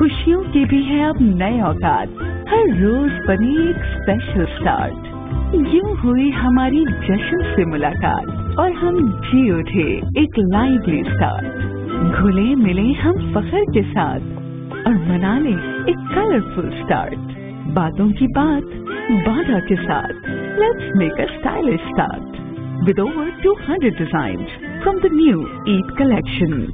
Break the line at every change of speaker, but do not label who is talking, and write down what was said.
खुशियों के भी है अब नए औकात। हर रोज बनी एक स्पेशल स्टार्ट यूँ हुई हमारी जश्न से मुलाकात, और हम जी उठे एक लाइवली स्टार्ट घुले मिले हम फखर के साथ, और मना ले एक कलरफुल स्टार्ट बातों की बात, बाधा के साथ। Let's make a stylish start with over 200 design from the new Eid collection